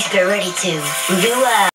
guys get ready to do uh